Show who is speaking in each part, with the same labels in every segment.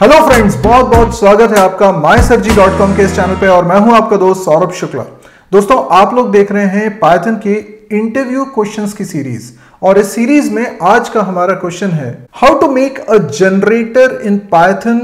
Speaker 1: Hello friends बहुत बहुत स्वागत है आपका माई के इस चैनल पे और मैं हूँ आपका दोस्त सौरभ शुक्ला। दोस्तों, आप लोग देख रहे हैं पायथन के इंटरव्यू क्वेश्चंस की सीरीज़ और इस सीरीज़ में आज का हमारा क्वेश्चन है how to make a generator in Python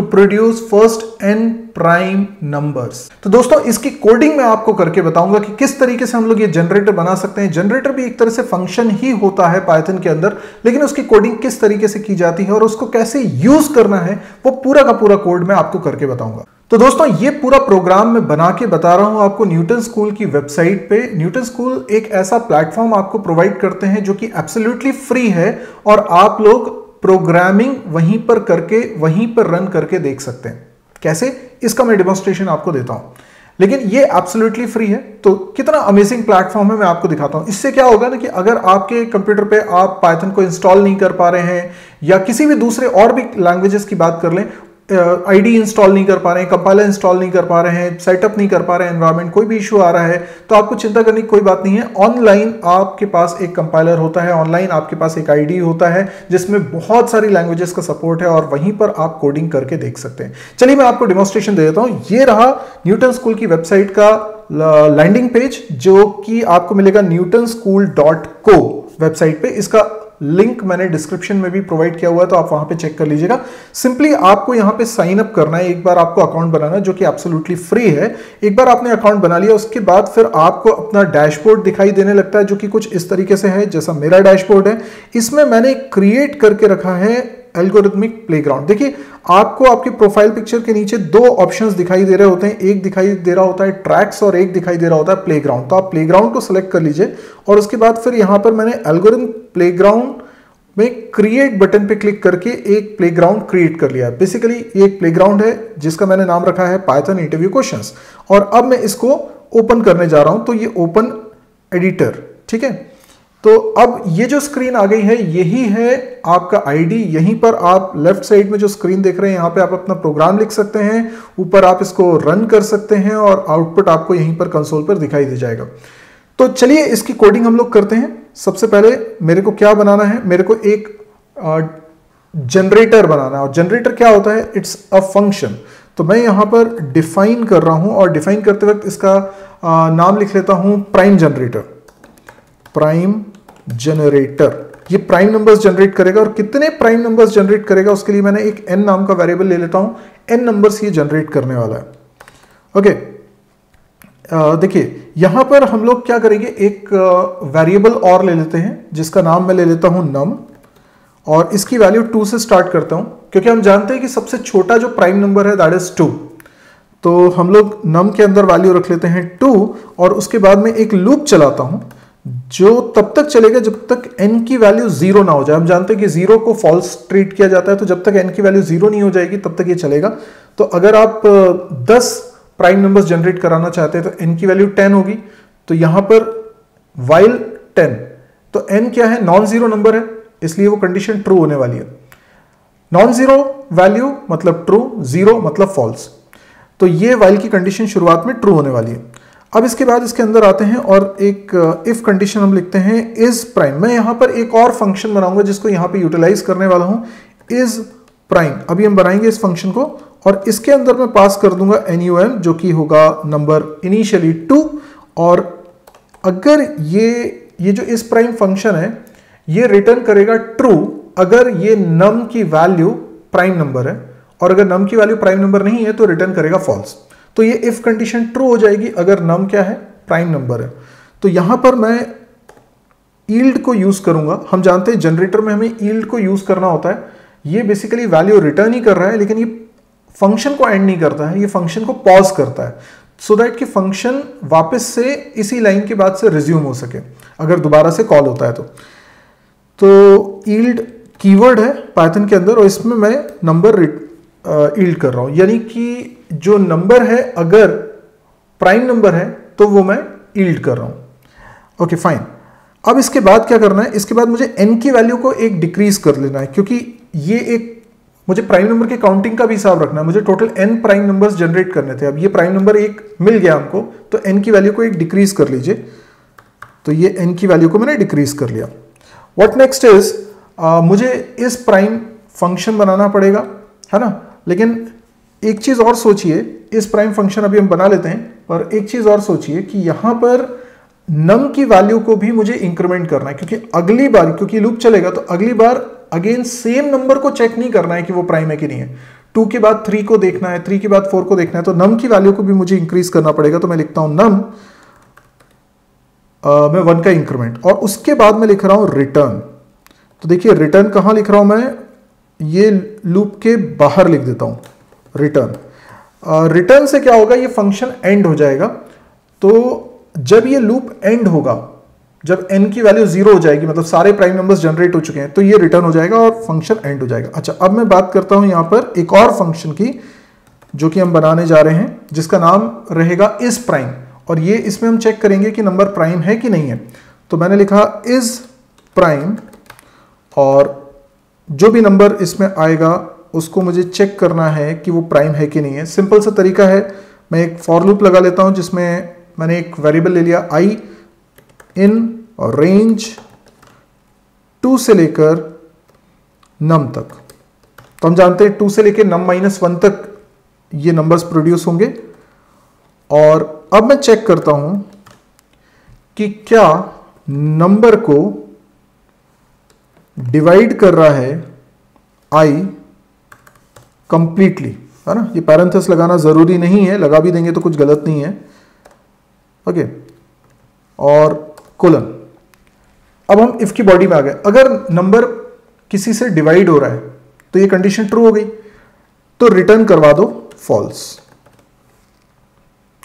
Speaker 1: to produce first n prime numbers तो दोस्तों, इसकी कोडिंग मैं आपको करके बताऊँगा कि किस तरीके से हम लोग ये जनरेटर बना सकते हैं। जनरेटर भी एक तरह से फ़ंक्शन ही होता है पाइथन के अंदर, लेकिन उसकी कोडिंग किस तरीके से की जाती है और उसको कैसे यूज़ करना है, वो पूरा का पूरा कोड मैं आपको करके बताऊँगा। तो दोस्तों, ये पूरा प्रोग्राम मैं बना के बता रहा हूँ आपको न्यूटन स्कूल की वेबसाइट पे। न्यूटन स्कूल एक ऐसा प्लेटफॉर्म आपको प्रोवाइड करते हैं जो कि एब्सोल्युटली फ्री है और आप लोग प्रोग्रामिंग वहीं पर करके, वहीं पर रन करके देख सकते हैं। कैसे? इसका मैं डेमोस्ट्रेशन आपको देता हूँ। लेकिन ये एब्सोल्युटली फ्री है। तो कितना अमेजिंग प्लेटफॉर्म है, मैं आपको दिखाता हूँ। इससे क्या होगा ना कि अगर आपके कंप्यूटर पे आप पाइथन को इंस्टॉल नहीं कर पा रहे हैं, या किसी भी दूसरे और भी लैंग्वेजेस की बात कर लें आईडी इंस्टॉल नहीं कर पा रहे हैं कंपाइलर इंस्टॉल नहीं कर पा रहे हैं सेटअप नहीं कर पा रहे हैं एनवायरमेंट कोई भी इशू आ रहा है तो आपको चिंता करने की कोई बात नहीं है। ऑनलाइन आपके पास एक कंपाइलर होता है ऑनलाइन आपके पास एक आईडी होता है, जिसमें बहुत सारी लैंग्वेजेस का सपोर्ट है और वहीं पर आप कोडिंग करके देख सकते हैं। चलिए मैं आपको डेमोस्ट्रेशन दे देता हूँ। ये रहा न्यूटन स्कूल की वेबसाइट का लैंडिंग पेज जो कि आपको मिलेगा Newton school dot co website पे। इसका लिंक मैंने डिस्क्रिप्शन में भी प्रोवाइड किया हुआ है तो आप वहाँ पे चेक कर लीजिएगा। सिंपली आपको यहाँ पे साइन अप करना है, एक बार आपको अकाउंट बनाना जो कि एब्सोल्युटली फ्री है। एक बार आपने अकाउंट बना लिया, उसके बाद फिर आपको अपना डैशबोर्ड दिखाई देने लगता है, जो कि कुछ इस तरीके से है, जैसा मेरा डैशबोर्ड है। इसमें मैंने क्रिएट करके रखा है एल्गोरिथमिक प्लेग्राउंड देखिए, आपको आपके प्रोफ़ाइल पिक्चर के नीचे दो ऑप्शंस दिखाई दे रहे होते हैं। एक दिखाई दे रहा होता है ट्रैक्स और एक दिखाई दे रहा होता है प्लेग्राउंड तो आप प्लेग्राउंड को सिलेक्ट कर लीजिए और उसके बाद फिर यहाँ पर मैंने एल्गोरिथम प्लेग्राउंड में क्रिएट बटन पे क्लिक करके एक प्लेग्राउंड क्रिएट कर लिया। बेसिकली ये एक प्लेग्राउंड है जिसका मैंने नाम रखा है पाइथन इंटरव्यू क्वेश्चंस और अब मैं इसको ओपन करने जा रहा हूँ तो ये ओपन एडिटर ठीक है? तो अब ये जो स्क्रीन आ गई है, यही है आपका आईडी यहीं पर आप लेफ़्ट साइड में जो स्क्रीन देख रहे हैं, यहाँ पे आप अपना प्रोग्राम लिख सकते हैं, ऊपर आप इसको रन कर सकते हैं और आउटपुट आपको यहीं पर कंसोल पर दिखाई दे जाएगा। तो चलिए इसकी कोडिंग हम लोग करते हैं। सबसे पहले मेरे को क्या बनाना है? मेरे को एक जनरेटर बनाना है। और जनरेटर क्या होता है? इट्स अ फ़ंक्शन तो मैं यहाँ पर डिफाइन कर रहा हूँ और डिफाइन करते वक्त इसका नाम लिख लेता हूँ प्राइम जनरेटर प्राइम जनरेटर ये प्राइम नंबर्स जनरेट करेगा और कितने प्राइम नंबर्स जनरेट करेगा उसके लिए मैंने एक एन नाम का वेरिएबल ले लेता हूँ। एन नंबर्स ये जनरेट करने वाला है। ओके देखिए, यहाँ पर हम लोग क्या करेंगे? एक वेरिएबल और ले लेते हैं, जिसका नाम मैं ले लेता हूँ नम और इसकी वैल्यू टू से स्टार्ट करता हूँ। क्योंकि हम जानते हैं कि सबसे छोटा जो प्राइम नंबर है दैट इज़ टू तो हम लोग नम के अंदर वैल्यू रख लेते हैं टू और उसके बाद में एक लूप चलाता हूँ। जो तब तक चलेगा जब तक n की वैल्यू ज़ीरो ना हो जाए। हम जानते हैं कि ज़ीरो को फॉल्स ट्रीट किया जाता है तो जब तक n की वैल्यू ज़ीरो नहीं हो जाएगी, तब तक ये चलेगा। तो अगर आप 10 प्राइम नंबर्स जनरेट कराना चाहते हैं तो n की वैल्यू 10 होगी। तो यहाँ पर वाइल 10 तो n क्या है? नॉन ज़ीरो नंबर है, इसलिए वो कंडीशन ट्रू होने वाली है। नॉन ज़ीरो वैल्यू मतलब ट्रू ज़ीरो मतलब फॉल्स तो ये वाइल की कंडीशन शुरुआत में ट्रू होने वाली है। अब इसके बाद इसके अंदर आते हैं और एक इफ़ कंडीशन हम लिखते हैं इज़ प्राइम मैं यहाँ पर एक और फ़ंक्शन बनाऊँगा जिसको यहाँ पे यूटिलाइज करने वाला हूँ। इज़ प्राइम अभी हम बनाएँगे इस फ़ंक्शन को और इसके अंदर मैं पास कर दूँगा एन यू एम जो कि होगा नंबर इनिशियली टू और अगर ये ये जो इस प्राइम फ़ंक्शन है, ये रिटर्न करेगा ट्रू अगर ये नम की वैल्यू प्राइम नंबर है और अगर नम की वैल्यू प्राइम नंबर नहीं है तो रिटर्न करेगा फॉल्स तो ये इफ़ कंडीशन ट्रू हो जाएगी, अगर नम क्या है? प्राइम नंबर है। तो यहाँ पर मैं ईल्ड को यूज़ करूँगा। हम जानते हैं जनरेटर में हमें ईल्ड को यूज़ करना होता है। ये बेसिकली वैल्यू रिटर्न ही कर रहा है, लेकिन ये फ़ंक्शन को एंड नहीं करता है, ये फ़ंक्शन को पॉज करता है। सो so दैट कि फ़ंक्शन वापस से इसी लाइन के बाद से रिज्यूम हो सके, अगर दोबारा से कॉल होता है तो। तो ईल्ड कीवर्ड है पाइथन के अंदर, और इसमें मैं नंबर ईल्ड कर रहा हूँ। यानी कि जो नंबर है, अगर प्राइम नंबर है तो वो मैं ईल्ड कर रहा हूँ। ओके फाइन अब इसके बाद क्या करना है? इसके बाद मुझे एन की वैल्यू को एक डिक्रीज कर लेना है, क्योंकि ये एक, मुझे प्राइम नंबर के काउंटिंग का भी हिसाब रखना है। मुझे total n prime numbers generate करने थे। अब ये प्राइम नंबर एक मिल गया हमको तो एन की वैल्यू को एक डिक्रीज कर लीजिए। तो ये एन की वैल्यू को मैंने डिक्रीज कर लिया। व्हाट नेक्स्ट इज़ मुझे इस प्राइम फ़ंक्शन बनाना पड़ेगा, है ना? लेकिन एक चीज़ और सोचिए इस प्राइम फ़ंक्शन अभी हम बना लेते हैं पर एक चीज़ और सोचिए कि यहाँ पर नम की वैल्यू को भी मुझे इंक्रीमेंट करना है क्योंकि अगली बार क्योंकि लूप चलेगा तो अगली बार अगेन सेम नंबर को चेक नहीं करना है कि वो प्राइम है कि नहीं है। टू के बाद थ्री को देखना है थ्री के बाद फोर को देखना है तो नम की वैल्यू को भी मुझे इंक्रीज करना पड़ेगा तो मैं लिखता हूँ नम आ, मैं वन का इंक्रीमेंट और उसके बाद मैं लिख रहा हूँ रिटर्न तो देखिए रिटर्न कहाँ लिख रहा हूँ मैं? ये लूप के बाहर लिख देता हूँ। रिटर्न रिटर्न से क्या होगा? ये फ़ंक्शन एंड हो जाएगा। तो जब ये लूप एंड होगा, जब n की वैल्यू ज़ीरो हो जाएगी मतलब सारे प्राइम नंबर्स जनरेट हो चुके हैं तो ये रिटर्न हो जाएगा और फ़ंक्शन एंड हो जाएगा। अच्छा अब मैं बात करता हूँ यहाँ पर एक और फ़ंक्शन की, जो कि हम बनाने जा रहे हैं, जिसका नाम रहेगा इस प्राइम और ये इसमें हम चेक करेंगे कि नंबर प्राइम है कि नहीं है। तो मैंने लिखा इज़ प्राइम और जो भी नंबर इसमें आएगा उसको मुझे चेक करना है कि वो प्राइम है कि नहीं है। सिंपल सा तरीका है। मैं एक फॉर लूप लगा लेता हूँ, जिसमें मैंने एक वेरिएबल ले लिया आई इन रेंज टू से लेकर नम तक। तो हम जानते हैं टू से लेकर नम माइनस वन तक ये नंबर्स प्रोड्यूस होंगे। और अब मैं चेक करता हूँ कि क्या नंबर को डिवाइड कर रहा है आई कंप्लीटली है ना? ये पैरेंथस लगाना ज़रूरी नहीं है, लगा भी देंगे तो कुछ गलत नहीं है। ओके और कोलन अब हम इफ़ की बॉडी में आ गए। अगर नंबर किसी से डिवाइड हो रहा है तो ये कंडीशन ट्रू हो गई। तो रिटर्न करवा दो फॉल्स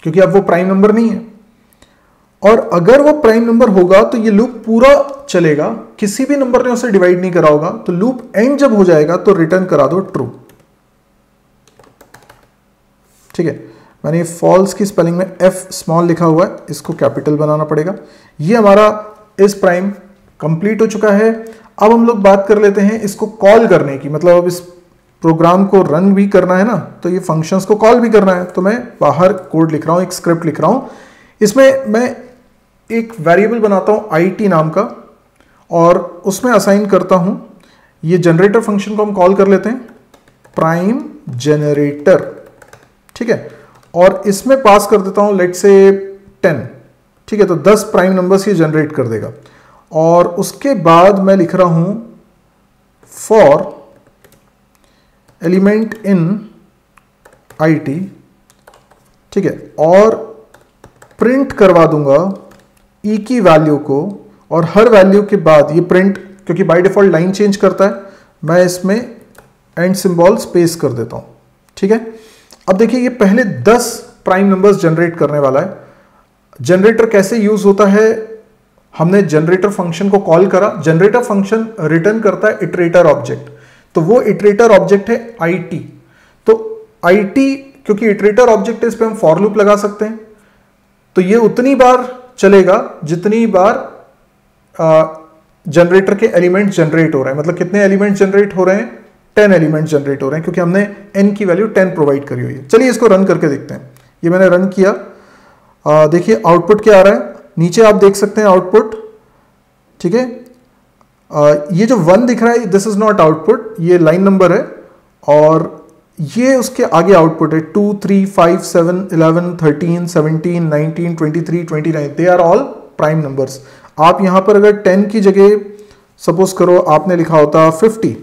Speaker 1: क्योंकि अब वो प्राइम नंबर नहीं है। और अगर वो प्राइम नंबर होगा तो ये लूप पूरा चलेगा। किसी भी नंबर ने उसे डिवाइड नहीं करा होगा तो लूप एंड जब हो जाएगा तो रिटर्न करा दो ट्रू ठीक है? मैंने फॉल्स की स्पेलिंग में एफ़ स्मॉल लिखा हुआ है, इसको कैपिटल बनाना पड़ेगा। ये हमारा इस प्राइम कंप्लीट हो चुका है। अब हम लोग बात कर लेते हैं इसको कॉल करने की। मतलब अब इस प्रोग्राम को रन भी करना है ना तो ये फ़ंक्शंस को कॉल भी करना है। तो मैं बाहर कोड लिख रहा हूँ, एक स्क्रिप्ट लिख रहा हूँ। इसमें मैं एक वेरिएबल बनाता हूँ आईटी नाम का, और उसमें असाइन करता हूँ। ये जनरेटर फ़ंक्शन को हम कॉल कर लेते हैं। प्राइम जनरेटर ठीक है? और इसमें पास कर देता हूँ लेट से टेन ठीक है? तो दस प्राइम नंबर्स ये जनरेट कर देगा। और उसके बाद मैं लिख रहा हूँ फॉर एलिमेंट इन आईटी ठीक है? और प्रिंट करवा दूँगा ई e की वैल्यू को, और हर वैल्यू के बाद ये प्रिंट क्योंकि बाय डिफ़ॉल्ट लाइन चेंज करता है, मैं इसमें एंड सिंबल स्पेस कर देता हूँ, ठीक है? अब देखिए, ये पहले 10 प्राइम नंबर्स जनरेट करने वाला है। जनरेटर कैसे यूज़ होता है? हमने जनरेटर फ़ंक्शन को कॉल करा। जनरेटर फ़ंक्शन रिटर्न करता है इटरेटर ऑब्जेक्ट तो वो इटरेटर ऑब्जेक्ट है आईटी तो आईटी क्योंकि इटरेटर ऑब्जेक्ट है, इस पर हम फॉर लूप लगा सकते हैं। तो ये उतनी बार चलेगा जितनी बार जनरेटर के एलिमेंट जनरेट हो रहे हैं। मतलब कितने एलिमेंट जनरेट हो रहे हैं? टेन एलिमेंट जनरेट हो रहे हैं, क्योंकि हमने एन की वैल्यू टेन प्रोवाइड करी हुई है। चलिए इसको रन करके देखते हैं। ये मैंने रन किया। देखिए आउटपुट क्या आ रहा है? नीचे आप देख सकते हैं आउटपुट ठीक है? ये जो वन दिख रहा है दिस इज़ नॉट आउटपुट ये लाइन नंबर है, और ये उसके आगे आउटपुट है। Two three five seven eleven thirteen seventeen nineteen twenty three twenty nine they are all prime numbers आप यहाँ पर अगर टेन की जगह सपोज़ करो, आपने लिखा होता फिफ्टी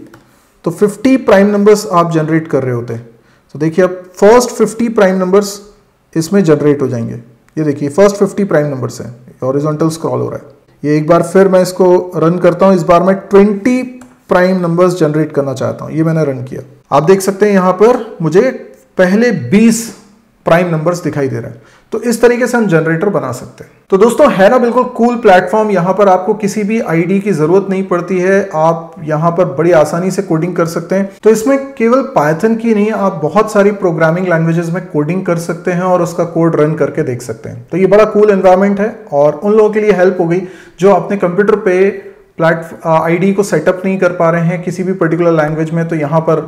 Speaker 1: तो फिफ्टी प्राइम नंबर्स आप जनरेट कर रहे होते हैं। तो देखिए अब फ़र्स्ट फिफ्टी प्राइम नंबर्स इसमें जनरेट हो जाएँगे। ये देखिए फ़र्स्ट फिफ्टी प्राइम नंबर्स हैं। हॉरिजॉन्टल स्क्रॉल हो रहा है। ये एक बार फिर मैं इसको रन करता हूँ। इस बार मैं 20 प्राइम नंबर्स जनरेट करना चाहता हूँ। ये मैंने रन किया। आप देख सकते हैं यहाँ पर मुझे पहले 20 प्राइम नंबर्स दिखाई दे रहा हैं। तो इस तरीके से हम जनरेटर बना सकते हैं। तो दोस्तों, है ना, बिल्कुल कूल प्लेटफॉर्म यहाँ पर आपको किसी भी आईडी की ज़रूरत नहीं पड़ती है। आप यहाँ पर बड़ी आसानी से कोडिंग कर सकते हैं। तो इसमें केवल पाइथन की नहीं, आप बहुत सारी प्रोग्रामिंग लैंग्वेजेस में कोडिंग कर सकते हैं और उसका कोड रन करके देख सकते हैं। तो ये बड़ा कूल एनवायरमेंट है और उन लोगों के लिए हेल्प हो गई, जो अपने कंप्यूटर पे प्लेट आईडी को सेटअप नहीं कर पा रहे हैं किसी भी पर्टिकुलर लैंग्वेज में तो यहाँ पर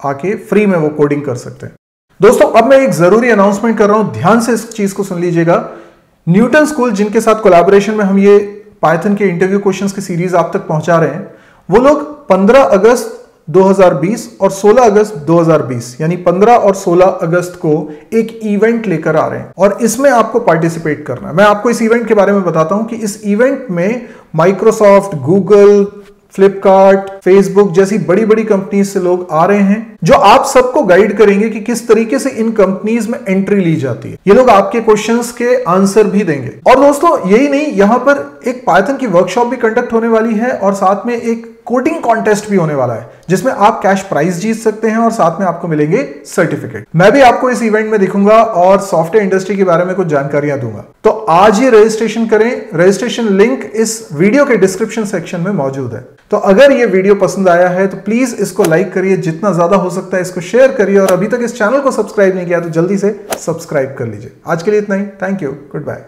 Speaker 1: आके फ्री में वो कोडिंग कर सकते हैं। दोस्तों, अब मैं एक ज़रूरी अनाउंसमेंट कर रहा हूँ। ध्यान से इस चीज़ को सुन लीजिएगा। न्यूटन स्कूल जिनके साथ कोलैबोरेशन में हम ये पाइथन के इंटरव्यू क्वेश्चंस की सीरीज़ आप तक पहुँचा रहे हैं, वो लोग 15 अगस्त 2020 और 16 अगस्त 2020 यानी 15 और 16 अगस्त को एक इवेंट लेकर आ रहे हैं और इसमें आपको पार्टिसिपेट करना है। मैं आपको इस इवेंट के बारे में बताता हूँ कि इस इवेंट में माइक्रोसॉफ्ट गूगल फ्लिपकार्ट फेसबुक जैसी बड़ी बड़ी कंपनीज़ से लोग आ रहे हैं, जो आप सबको गाइड करेंगे कि किस तरीके से इन कंपनीज़ में एंट्री ली जाती है। ये लोग आपके क्वेश्चंस के आंसर भी देंगे। और दोस्तों, यही नहीं, यहाँ पर एक पायथन की वर्कशॉप भी कंडक्ट होने वाली है और साथ में एक कोडिंग कॉन्टेस्ट भी होने वाला है, जिसमें आप कैश प्राइज जीत सकते हैं और साथ में आपको मिलेंगे सर्टिफिकेट। मैं भी आपको इस इवेंट में दिखूँगा और सॉफ्टवेयर इंडस्ट्री के बारे में कुछ जानकारियाँ दूँगा। तो आज ही रजिस्ट्रेशन करें। रजिस्ट्रेशन लिंक इस वीडियो के डिस्क्रिप्शन सेक्शन में मौजूद है। तो अगर ये वीडियो पसंद आया है तो प्लीज़ इसको लाइक करिए। जितना ज़्यादा हो सकता है इसको शेयर करिए और अभी तक इस चैनल को सब्सक्राइब नहीं किया तो जल्दी से सब्सक्राइब कर लीजिए। आज के लिए इतना ही। Thank you goodbye